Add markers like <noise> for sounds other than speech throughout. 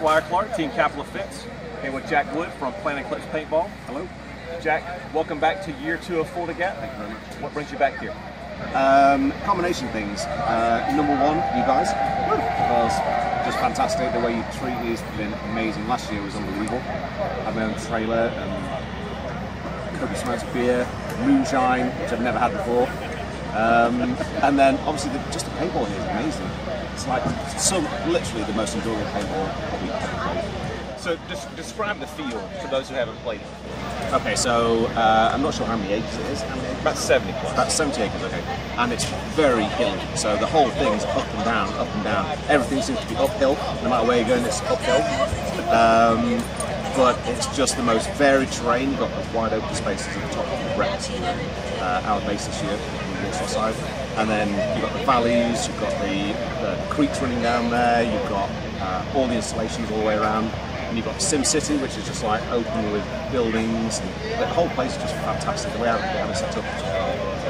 Swire Clark, Team Capital Offense, here with Jack Wood from Planet Eclipse Paintball. Hello. Jack, welcome back to year two of Fulda Gap. Thank you very much. What brings you back here? Um, combination things. Uh, number one, you guys, because just fantastic. The way you treat me has been amazing. Last year was unbelievable. I had my own trailer and Kobe Smokes beer, moonshine, which I've never had before. Um, and then obviously the, just the paintball here is amazing. It's like some literally the most enjoyable paintball probably ever played. So des- describe the field for those who haven't played it. Okay, so uh, I'm not sure how many acres it is. Acres? About 70 plus. About 70 acres, okay. And it's very hilly, so the whole thing's up and down, up and down. Everything seems to be uphill, no matter where you're going, it's uphill. Um, but it's just the most varied terrain. You've got the wide open spaces at the top of the Brett, uh, our base this year, Warsaw. And then you've got the valleys, you've got the, the creeks running down there, you've got uh, all the installations all the way around. And you've got Sim City, which is just like open with buildings. And the whole place is just fantastic. The way I have it set up.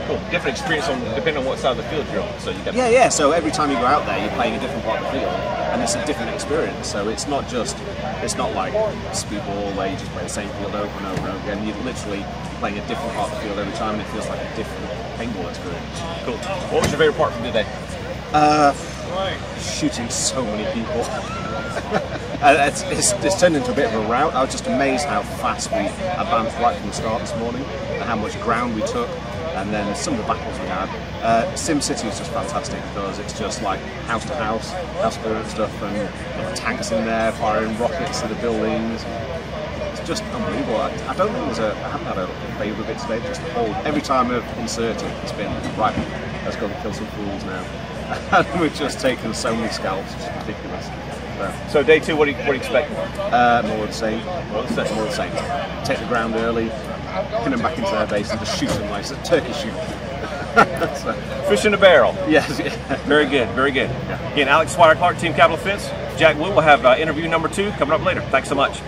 Cool. Different experience on depending on what side of the field you're on. So you got Yeah, yeah. So every time you go out there, you're playing a different part of the field, and it's a different experience. So it's not just, it's not like speedball where you just play the same field over and over and over again. You're literally playing a different part of the field every time, and it feels like a different paintball experience. cool. What was your favorite part from today? Shooting so many people. Uh, it's, it's, it's turned into a bit of a rout. I was just amazed how fast we advanced right from the start this morning, and how much ground we took, and then some of the battles we had. Uh, Sim City is just fantastic because it's just like house to house, house to and stuff, and tanks in there firing rockets at the buildings. It's just unbelievable. I, I don't think there's a, I haven't had a favourite bit today. Just the every time I've inserted, it's been right. Let's go and kill some fools now. And <laughs> we've just taken so many scalps. It's ridiculous. So, So day two, what do you, what do you expect? uh, more of the same. More of the same. More the same. Take the ground early, pin them back into their base, and just shoot them like it's a turkey shoot. <laughs> so, Fish in a barrel. yes, yeah. Very good, very good. Again, Alex Swire Clark, Team Capital Offense. Jack Wood will have uh, interview number two coming up later. Thanks so much.